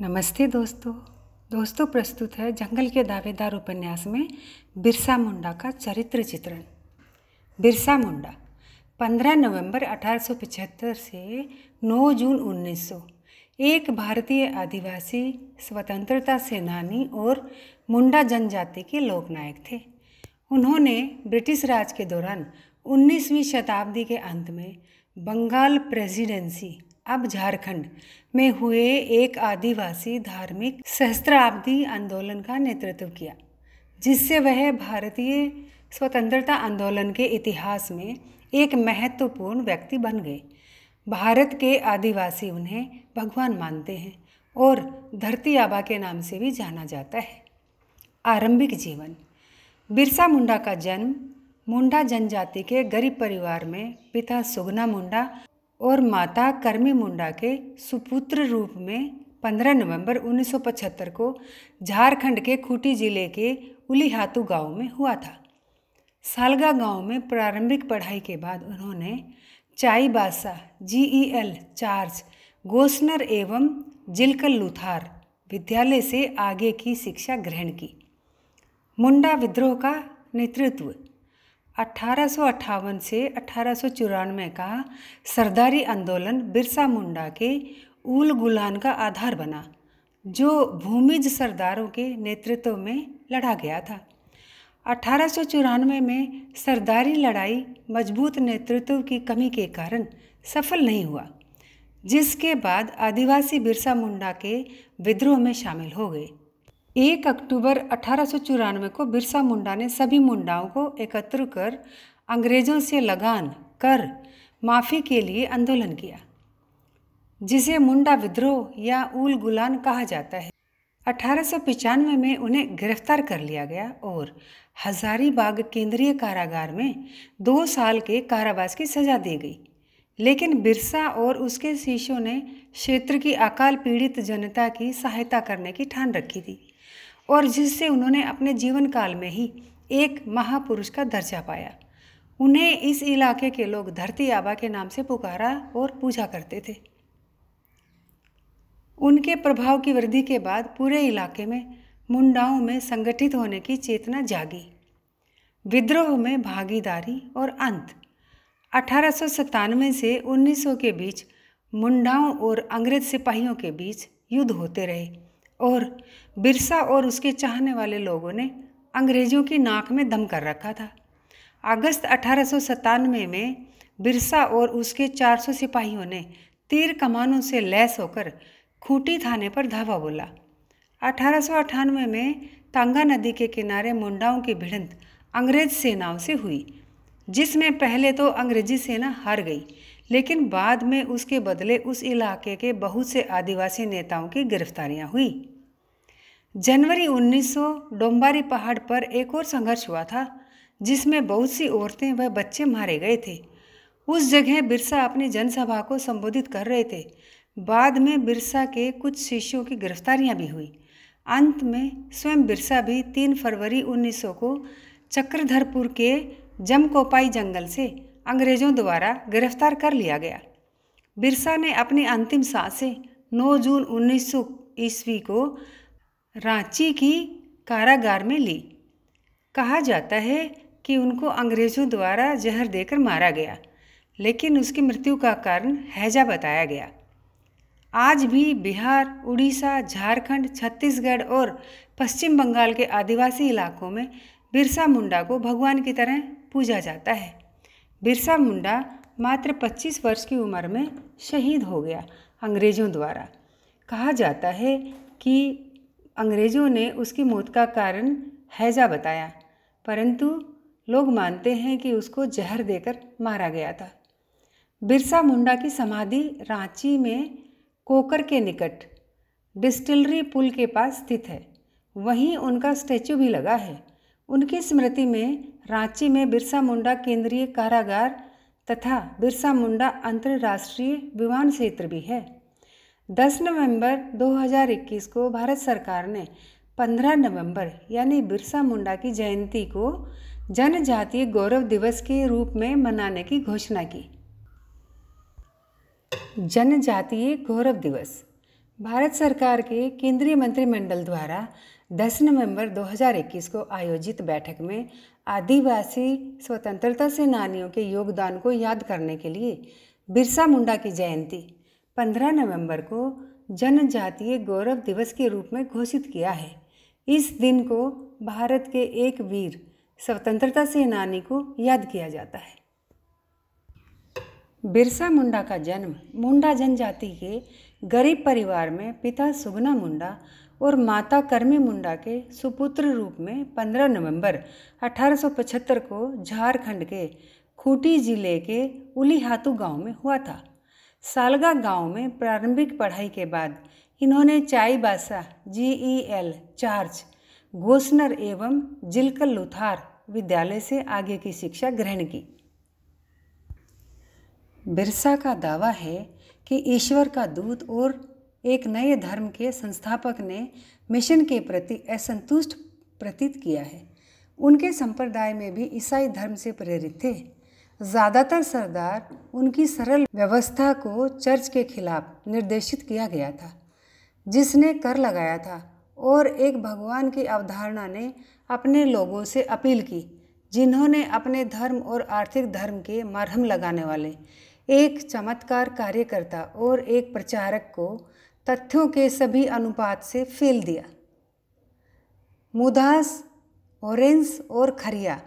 नमस्ते दोस्तों। दोस्तों प्रस्तुत है जंगल के दावेदार उपन्यास में बिरसा मुंडा का चरित्र चित्रण। बिरसा मुंडा 15 नवंबर 1875 से 9 जून 1900 एक भारतीय आदिवासी, स्वतंत्रता सेनानी और मुंडा जनजाति के लोकनायक थे। उन्होंने ब्रिटिश राज के दौरान 19वीं शताब्दी के अंत में बंगाल प्रेसिडेंसी अब झारखंड में हुए एक आदिवासी धार्मिक सहस्त्राब्दी आंदोलन का नेतृत्व किया, जिससे वह भारतीय स्वतंत्रता आंदोलन के इतिहास में एक महत्वपूर्ण व्यक्ति बन गए। भारत के आदिवासी उन्हें भगवान मानते हैं और धरती आबा के नाम से भी जाना जाता है। आरंभिक जीवन, बिरसा मुंडा का जन्म मुंडा जनजाति के गरीब परिवार में पिता सुगना मुंडा और माता कर्मी मुंडा के सुपुत्र रूप में 15 नवंबर 1975 को झारखंड के खूंटी ज़िले के उलीहातू गाँव में हुआ था। सालगा गाँव में प्रारंभिक पढ़ाई के बाद उन्होंने Chaibasa, G E L church Gossner एवं जिलकल लुथार विद्यालय से आगे की शिक्षा ग्रहण की। मुंडा विद्रोह का नेतृत्व अठारह सौ अट्ठावन से अठारह सौ चौरानवे का सरदारी आंदोलन बिरसा मुंडा के उल गुलान का आधार बना, जो भूमिज सरदारों के नेतृत्व में लड़ा गया था। अठारह में सरदारी लड़ाई मज़बूत नेतृत्व की कमी के कारण सफल नहीं हुआ, जिसके बाद आदिवासी बिरसा मुंडा के विद्रोह में शामिल हो गए। एक अक्टूबर अठारह सौ चौरानवे को बिरसा मुंडा ने सभी मुंडाओं को एकत्र कर अंग्रेज़ों से लगान कर माफ़ी के लिए आंदोलन किया, जिसे मुंडा विद्रोह या उल गुलान कहा जाता है। अठारह में उन्हें गिरफ़्तार कर लिया गया और हजारीबाग केंद्रीय कारागार में दो साल के कारावास की सज़ा दी गई। लेकिन बिरसा और उसके शिष्यों ने क्षेत्र की अकाल पीड़ित जनता की सहायता करने की ठान रखी थी। और जिससे उन्होंने अपने जीवन काल में ही एक महापुरुष का दर्जा पाया। उन्हें इस इलाके के लोग धरती आबा के नाम से पुकारा और पूजा करते थे। उनके प्रभाव की वृद्धि के बाद पूरे इलाके में मुंडाओं में संगठित होने की चेतना जागी। विद्रोह में भागीदारी और अंत। अठारह सौ सतानवे से 1900 के बीच मुंडाओं और अंग्रेज़ सिपाहियों के बीच युद्ध होते रहे और बिरसा और उसके चाहने वाले लोगों ने अंग्रेज़ों की नाक में दम कर रखा था। अगस्त अठारह सौ सतानवे में बिरसा और उसके 400 सिपाहियों ने तीर कमानों से लैस होकर खूंटी थाने पर धावा बोला। अठारह सौ अठानवे में तांगा नदी के किनारे मुंडाओं की भिड़ंत अंग्रेज़ सेनाओं से हुई, जिसमें पहले तो अंग्रेज़ी सेना हार गई, लेकिन बाद में उसके बदले उस इलाके के बहुत से आदिवासी नेताओं की गिरफ्तारियाँ हुई। जनवरी 1900 डोम्बारी पहाड़ पर एक और संघर्ष हुआ था, जिसमें बहुत सी औरतें व बच्चे मारे गए थे। उस जगह बिरसा अपनी जनसभा को संबोधित कर रहे थे। बाद में बिरसा के कुछ शिष्यों की गिरफ्तारियाँ भी हुई। अंत में स्वयं बिरसा भी 3 फरवरी 1900 को चक्रधरपुर के जमकोपाई जंगल से अंग्रेज़ों द्वारा गिरफ़्तार कर लिया गया। बिरसा ने अपनी अंतिम साँसें 9 जून 1900 ईस्वी को रांची की कारागार में ली। कहा जाता है कि उनको अंग्रेज़ों द्वारा जहर देकर मारा गया, लेकिन उसकी मृत्यु का कारण हैजा बताया गया। आज भी बिहार, उड़ीसा, झारखंड, छत्तीसगढ़ और पश्चिम बंगाल के आदिवासी इलाकों में बिरसा मुंडा को भगवान की तरह पूजा जाता है। बिरसा मुंडा मात्र 25 वर्ष की उम्र में शहीद हो गया अंग्रेज़ों द्वारा। कहा जाता है कि अंग्रेज़ों ने उसकी मौत का कारण हैजा बताया, परंतु लोग मानते हैं कि उसको जहर देकर मारा गया था। बिरसा मुंडा की समाधि रांची में कोकर के निकट डिस्टिलरी पुल के पास स्थित है। वहीं उनका स्टैचू भी लगा है। उनकी स्मृति में रांची में बिरसा मुंडा केंद्रीय कारागार तथा बिरसा मुंडा अंतर्राष्ट्रीय विमान क्षेत्र भी है। 10 नवंबर 2021 को भारत सरकार ने 15 नवंबर यानी बिरसा मुंडा की जयंती को जनजातीय गौरव दिवस के रूप में मनाने की घोषणा की। जनजातीय गौरव दिवस। भारत सरकार के केंद्रीय मंत्रिमंडल द्वारा 10 नवंबर 2021 को आयोजित बैठक में आदिवासी स्वतंत्रता सेनानियों के योगदान को याद करने के लिए बिरसा मुंडा की जयंती 15 नवंबर को जनजातीय गौरव दिवस के रूप में घोषित किया है। इस दिन को भारत के एक वीर स्वतंत्रता सेनानी को याद किया जाता है। बिरसा मुंडा का जन्म मुंडा जनजाति के गरीब परिवार में पिता सुगना मुंडा और माता कर्मी मुंडा के सुपुत्र रूप में 15 नवंबर 1875 को झारखंड के खूंटी ज़िले के उलीहातू गाँव में हुआ था। सालगा गाँव में प्रारंभिक पढ़ाई के बाद इन्होंने Chaibasa G E L church Gossner एवं जिलकल लुथार विद्यालय से आगे की शिक्षा ग्रहण की। बिरसा का दावा है कि ईश्वर का दूत और एक नए धर्म के संस्थापक ने मिशन के प्रति असंतुष्ट प्रतीत किया है। उनके संप्रदाय में भी ईसाई धर्म से प्रेरित थे। ज़्यादातर सरदार उनकी सरल व्यवस्था को चर्च के खिलाफ निर्देशित किया गया था, जिसने कर लगाया था और एक भगवान की अवधारणा ने अपने लोगों से अपील की, जिन्होंने अपने धर्म और आर्थिक धर्म के मरहम लगाने वाले, एक चमत्कार कार्यकर्ता और एक प्रचारक को तथ्यों के सभी अनुपात से फेल दिया। मुदास ऑरेंस और खरिया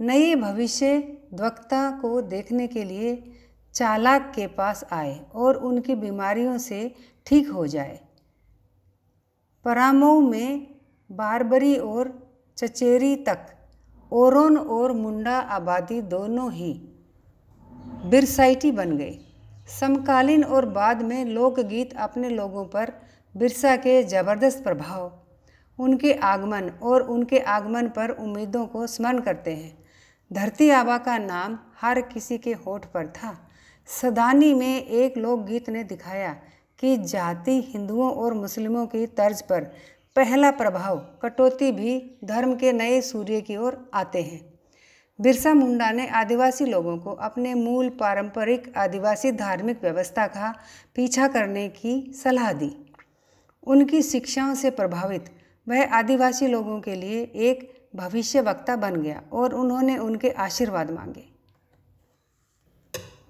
नए भविष्य द्वक्ता को देखने के लिए चालाक के पास आए और उनकी बीमारियों से ठीक हो जाए। परामऊ में बारबरी और चचेरी तक, ओरोन और मुंडा आबादी दोनों ही बिरसाइटी बन गए। समकालीन और बाद में लोकगीत अपने लोगों पर बिरसा के ज़बरदस्त प्रभाव, उनके आगमन और उनके आगमन पर उम्मीदों को स्मरण करते हैं। धरती आबा का नाम हर किसी के होठ पर था। सदानी में एक लोकगीत ने दिखाया कि जाति हिंदुओं और मुस्लिमों की तर्ज पर पहला प्रभाव कटौती भी धर्म के नए सूर्य की ओर आते हैं। बिरसा मुंडा ने आदिवासी लोगों को अपने मूल पारंपरिक आदिवासी धार्मिक व्यवस्था का पीछा करने की सलाह दी। उनकी शिक्षाओं से प्रभावित वह आदिवासी लोगों के लिए एक भविष्य वक्ता बन गया और उन्होंने उनके आशीर्वाद मांगे।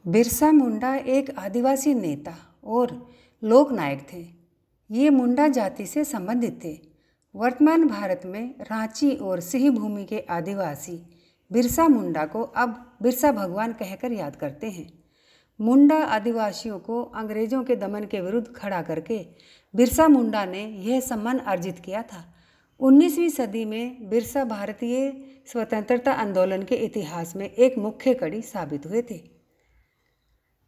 बिरसा मुंडा एक आदिवासी नेता और लोकनायक थे। ये मुंडा जाति से संबंधित थे। वर्तमान भारत में रांची और सिंह भूमि के आदिवासी बिरसा मुंडा को अब बिरसा भगवान कहकर याद करते हैं। मुंडा आदिवासियों को अंग्रेज़ों के दमन के विरुद्ध खड़ा करके बिरसा मुंडा ने यह सम्मान अर्जित किया था 19वीं सदी में बिरसा भारतीय स्वतंत्रता आंदोलन के इतिहास में एक मुख्य कड़ी साबित हुए थे।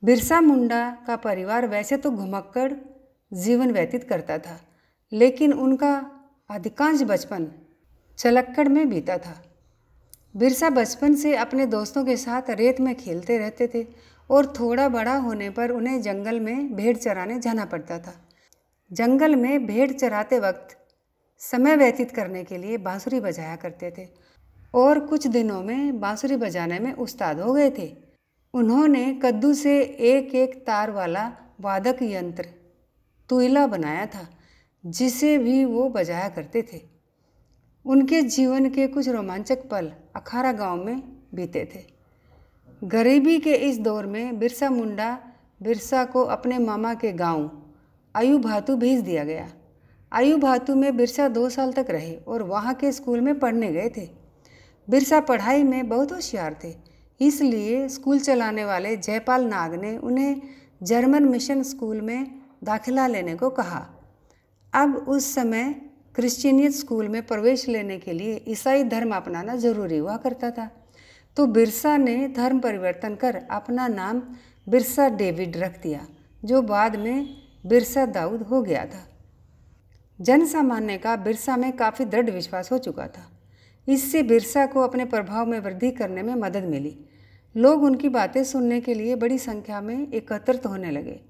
बिरसा मुंडा का परिवार वैसे तो घुमक्कड़ जीवन व्यतीत करता था, लेकिन उनका अधिकांश बचपन चलक्कड़ में बीता था। बिरसा बचपन से अपने दोस्तों के साथ रेत में खेलते रहते थे और थोड़ा बड़ा होने पर उन्हें जंगल में भेड़ चराने जाना पड़ता था। जंगल में भेड़ चराते वक्त समय व्यतीत करने के लिए बांसुरी बजाया करते थे। और कुछ दिनों में बांसुरी बजाने में उस्ताद हो गए थे। उन्होंने कद्दू से एक एक तार वाला वादक यंत्र, तुइला बनाया था, जिसे भी वो बजाया करते थे। उनके जीवन के कुछ रोमांचक पल अखारा गाँव में बीते थे। गरीबी के इस दौर में बिरसा मुंडा, बिरसा को अपने मामा के गाँव आयु भातु भेज दिया गया। आयु भातु में बिरसा दो साल तक रहे और वहाँ के स्कूल में पढ़ने गए थे। बिरसा पढ़ाई में बहुत होशियार थे, इसलिए स्कूल चलाने वाले जयपाल नाग ने उन्हें जर्मन मिशन स्कूल में दाखिला लेने को कहा। अब उस समय क्रिश्चियनियत स्कूल में प्रवेश लेने के लिए ईसाई धर्म अपनाना ज़रूरी हुआ करता था। तो बिरसा ने धर्म परिवर्तन कर अपना नाम बिरसा डेविड रख दिया, जो बाद में बिरसा दाऊद हो गया था। जन सामान्य का बिरसा में काफ़ी दृढ़ विश्वास हो चुका था। इससे बिरसा को अपने प्रभाव में वृद्धि करने में मदद मिली। लोग उनकी बातें सुनने के लिए बड़ी संख्या में एकत्रित होने लगे।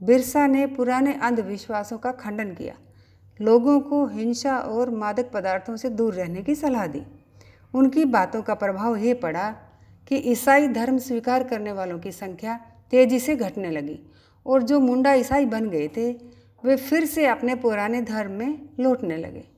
बिरसा ने पुराने अंधविश्वासों का खंडन किया। लोगों को हिंसा और मादक पदार्थों से दूर रहने की सलाह दी। उनकी बातों का प्रभाव ये पड़ा कि ईसाई धर्म स्वीकार करने वालों की संख्या तेज़ी से घटने लगी और जो मुंडा ईसाई बन गए थे वे फिर से अपने पुराने धर्म में लौटने लगे।